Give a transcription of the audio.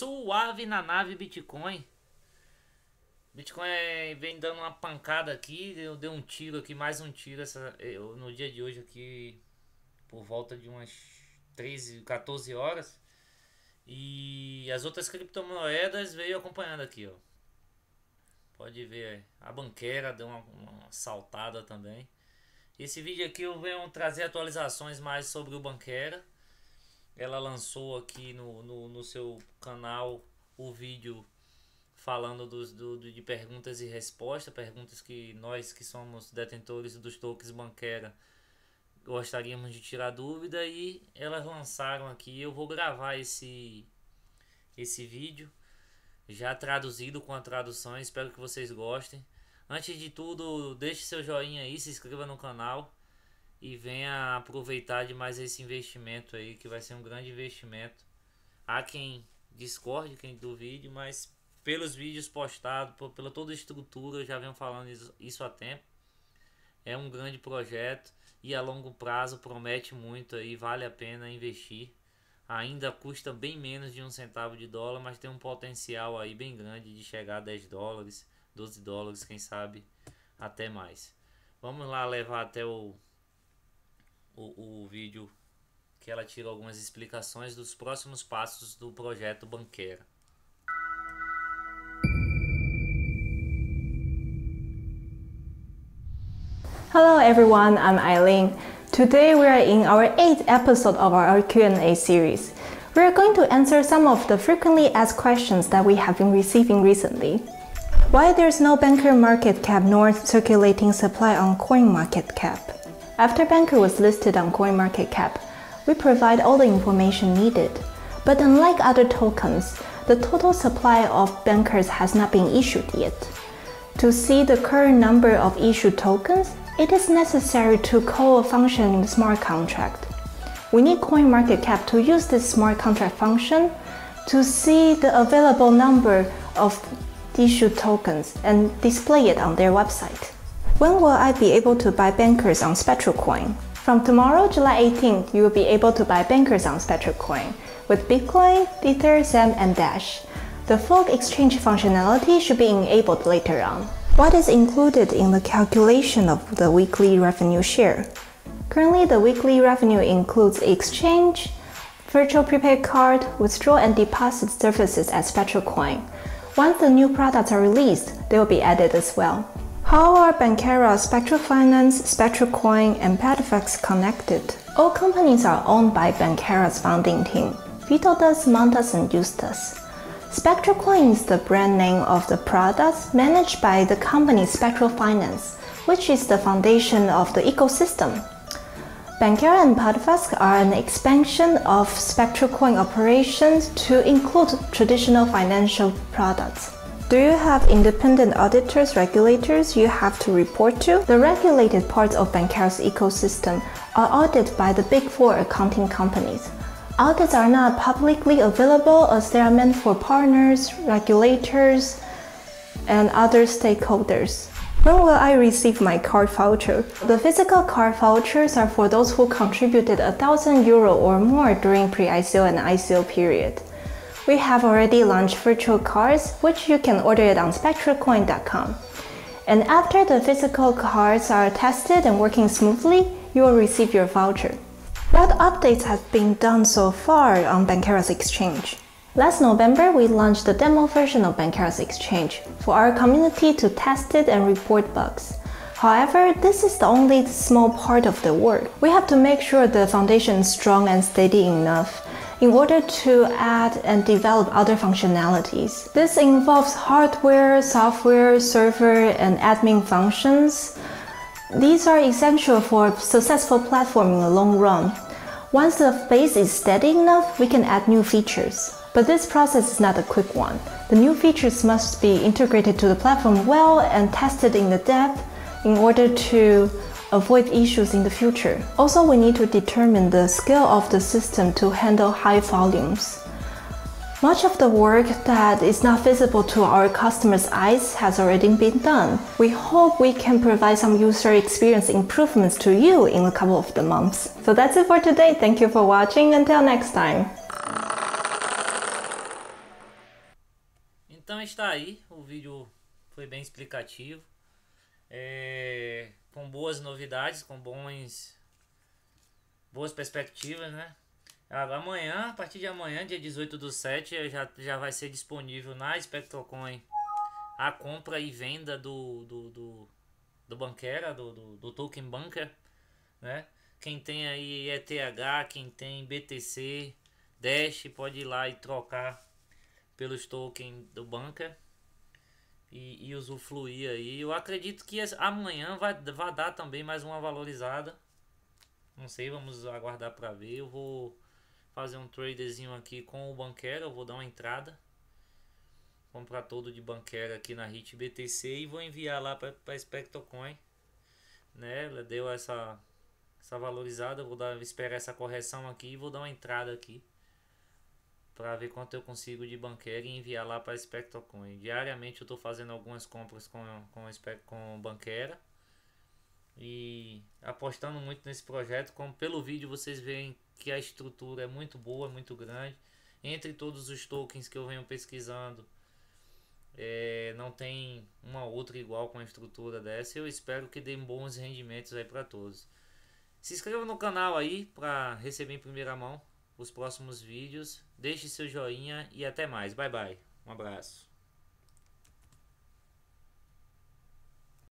suave na nave Bitcoin. Bitcoin é, vem dando uma pancada aqui. Eu dei um tiro aqui, mais um tiro essa, eu, no dia de hoje aqui, por volta de umas 13, 14 horas. E as outras criptomoedas veio acompanhando aqui, ó. Pode ver, a banqueira deu uma, uma saltada também. Esse vídeo aqui eu venho trazer atualizações mais sobre o banqueira. Ela lançou aqui no, no, no seu canal o vídeo falando dos, do, de perguntas e respostas, perguntas que nós que somos detentores dos tokens banqueira gostaríamos de tirar dúvida e elas lançaram aqui. Eu vou gravar esse esse vídeo já traduzido com a tradução. Espero que vocês gostem. Antes de tudo, deixe seu joinha aí, se inscreva no canal e venha aproveitar de mais esse investimento aí, que vai ser um grande investimento. Há quem discorde, quem duvide, mas pelos vídeos postados, por, pela toda a estrutura, eu já venho falando isso, isso há tempo. É um grande projeto e a longo prazo promete muito aí, vale a pena investir. Ainda custa bem menos de um centavo de dólar, mas tem um potencial aí bem grande de chegar a 10 dólares, 12 dólares, quem sabe até mais. Vamos lá levar até o, o, o vídeo que ela tira algumas explicações dos próximos passos do projeto Banqueira. Hello everyone, I'm Eileen. Today we are in our eighth episode of our Q&A series. We are going to answer some of the frequently asked questions that we have been receiving recently. Why there's no Banker market cap nor circulating supply on CoinMarketCap? After Banker was listed on CoinMarketCap, we provide all the information needed. But unlike other tokens, the total supply of Bankers has not been issued yet. To see the current number of issued tokens, it is necessary to call a function in the smart contract. We need CoinMarketCap to use this smart contract function to see the available number of issued tokens and display it on their website. When will I be able to buy Bankers on SpectroCoin? From tomorrow, July 18th, you will be able to buy Bankers on SpectroCoin with Bitcoin, Ether, SAM, and Dash. The full exchange functionality should be enabled later on. What is included in the calculation of the weekly revenue share? Currently, the weekly revenue includes exchange, virtual prepaid card, withdrawal and deposit services at SpectroCoin. Once the new products are released, they will be added as well. How are Bankera, SpectreFinance, SpectroCoin, and Pervesk connected? All companies are owned by Bankera's founding team, Vytautas, Montas, and Justas. SpectreCoin is the brand name of the products managed by the company Spectro Finance, which is the foundation of the ecosystem. Bankera and Pervesk are an expansion of SpectroCoin operations to include traditional financial products. Do you have independent auditors, regulators you have to report to? The regulated parts of Bankera's ecosystem are audited by the big four accounting companies. Audits are not publicly available as they are meant for partners, regulators, and other stakeholders. When will I receive my card voucher? The physical card vouchers are for those who contributed a thousand euro or more during pre-ICO and ICO period. We have already launched virtual cards, which you can order it on spectrocoin.com. And after the physical cards are tested and working smoothly, you will receive your voucher. What updates have been done so far on Bankera's exchange? Last November, we launched the demo version of Bankera's exchange for our community to test it and report bugs. However, this is the only small part of the work. We have to make sure the foundation is strong and steady enough in order to add and develop other functionalities. This involves hardware, software, server, and admin functions, these are essential for successful platform in the long run. Once the base is steady enough, we can add new features. But this process is not a quick one. The new features must be integrated to the platform well and tested in the depth in order to avoid issues in the future. Also, we need to determine the scale of the system to handle high volumes. Much of the work that is not visible to our customers' eyes has already been done. We hope we can provide some user experience improvements to you in a couple of the months. So that's it for today. Thank you for watching. Until next time. Então está aí, o vídeo foi bem explicativo. É, com boas novidades, com bons boas perspectivas, né? Amanhã, a partir de amanhã, dia 18 do 7, já, já vai ser disponível na SpectroCoin a compra e venda do, do, do, do Banquera, do, do, do token Bunker, né? Quem tem aí ETH, quem tem BTC, Dash, pode ir lá e trocar pelos tokens do Bunker e, e usufruir aí. Eu acredito que amanhã vai, vai dar também mais uma valorizada. Não sei, vamos aguardar para ver. Eu vou fazer um traderzinho aqui com o banqueiro, eu vou dar uma entrada. Comprar todo de banqueira aqui na HIT BTC e vou enviar lá para SpectroCoin. Né? Ela deu essa essa valorizada, eu vou dar esperar essa correção aqui e vou dar uma entrada aqui para ver quanto eu consigo de banqueira e enviar lá para SpectroCoin. Diariamente eu estou fazendo algumas compras com com com banqueira e apostando muito nesse projeto, como pelo vídeo vocês veem que a estrutura é muito boa, muito grande. Entre todos os tokens que eu venho pesquisando, é, não tem uma outra igual com a estrutura dessa. Eu espero que dê bons rendimentos aí para todos. Se inscreva no canal aí para receber em primeira mão os próximos vídeos. Deixe seu joinha e até mais. Bye bye. Um abraço.